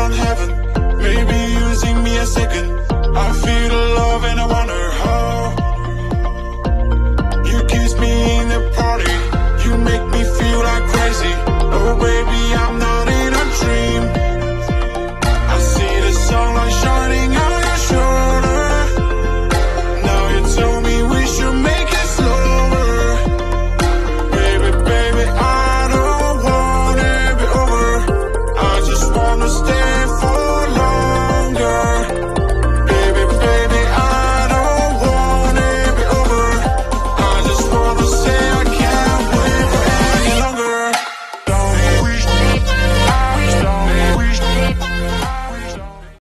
from heaven. Maybe using me a second.